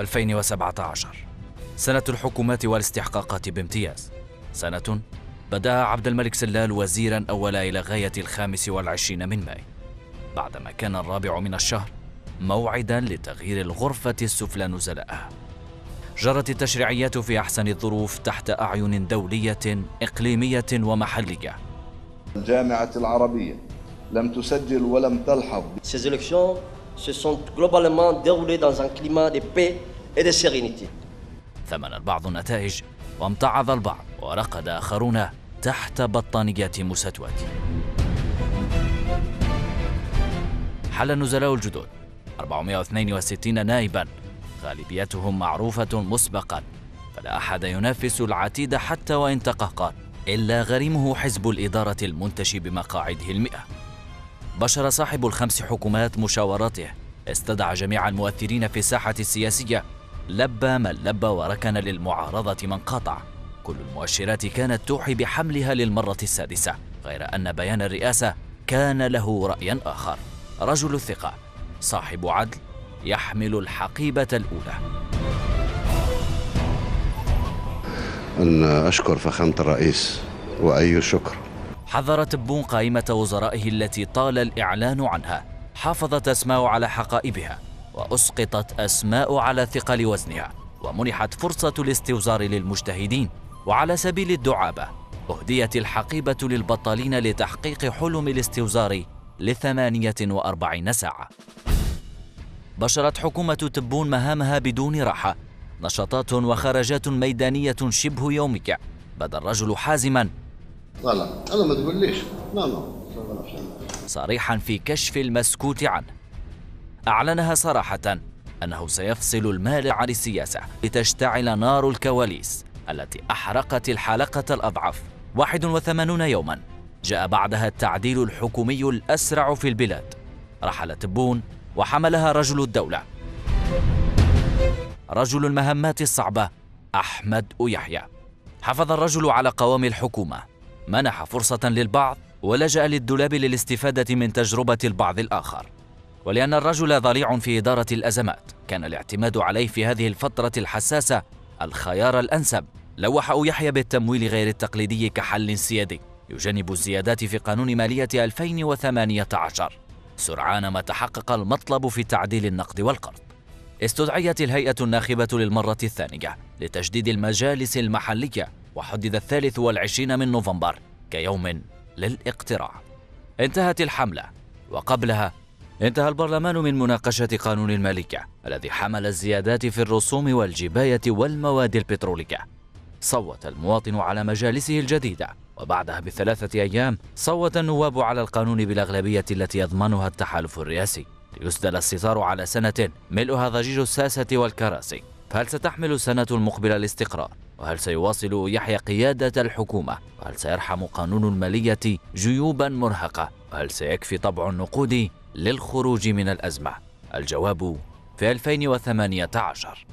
2017 سنة الحكومات والاستحقاقات بامتياز. سنة بدأ عبد الملك سلال وزيرا أول إلى غاية الخامس والعشرين من ماي. بعدما كان الرابع من الشهر موعدا لتغيير الغرفة السفلى نزلاءها جرت التشريعيات في أحسن الظروف تحت أعين دولية إقليمية ومحلية. الجامعة العربية لم تسجل ولم تلحظ. Se sont globalement déroulées dans un climat de paix et de sérénité. ثمن البعض النتائج وامتعض البعض ورقد آخرون تحت بطانية مساتوات. حل النزلاء الجدد. 462 نائبا. غالبيتهم معروفة مسبقا. فلا أحد ينافس العتيد حتى وإن تقهقر. إلا غريمه حزب الإدارة المنتشي بمقاعده المئة. بشر صاحب الخمس حكومات مشاوراته استدعى جميع المؤثرين في الساحة السياسية. لبى من لبى وركن للمعارضة من قاطع. كل المؤشرات كانت توحي بحملها للمرة السادسة. غير أن بيان الرئاسة كان له رأي آخر. رجل الثقة صاحب عدل يحمل الحقيبة الأولى. أن أشكر فخامة الرئيس وأي شكر. حذر تبون قائمة وزرائه التي طال الإعلان عنها حافظت أسماء على حقائبها وأسقطت أسماء على ثقل وزنها ومنحت فرصة الاستوزار للمجتهدين وعلى سبيل الدعابة أهديت الحقيبة للبطالين لتحقيق حلم الاستوزار لثمانية وأربعين ساعة. بشرت حكومة تبون مهامها بدون راحة نشاطات وخرجات ميدانية شبه يومية بدا الرجل حازما لا لا أنا ما تقوليش. لا لا صريحا في كشف المسكوت عنه. أعلنها صراحة أنه سيفصل المال عن السياسة لتشتعل نار الكواليس التي أحرقت الحلقة الأضعف. 81 يوما جاء بعدها التعديل الحكومي الأسرع في البلاد. رحل تبون وحملها رجل الدولة. رجل المهمات الصعبة أحمد يحيى حافظ الرجل على قوام الحكومة. منح فرصة للبعض ولجأ للدولاب للاستفادة من تجربة البعض الآخر. ولأن الرجل ضليع في إدارة الأزمات كان الاعتماد عليه في هذه الفترة الحساسة الخيار الأنسب. لوح يحيى بالتمويل غير التقليدي كحل سيادي يجنب الزيادات في قانون مالية 2018 سرعان ما تحقق المطلب في تعديل النقد والقرض. استدعيت الهيئة الناخبة للمرة الثانية لتجديد المجالس المحلية وحدد الثالث والعشرين من نوفمبر كيوم للاقتراع. انتهت الحملة وقبلها انتهى البرلمان من مناقشة قانون المالية الذي حمل الزيادات في الرسوم والجباية والمواد البترولية. صوت المواطن على مجالسه الجديدة وبعدها بثلاثة أيام صوت النواب على القانون بالأغلبية التي يضمنها التحالف الرئاسي. ليسدل الستار على سنة ملؤها ضجيج الساسة والكراسي. فهل ستحمل السنة المقبلة الاستقرار؟ وهل سيواصل يحيى قيادة الحكومة؟ وهل سيرحم قانون المالية جيوبا مرهقة؟ وهل سيكفي طبع النقود للخروج من الأزمة؟ الجواب في 2018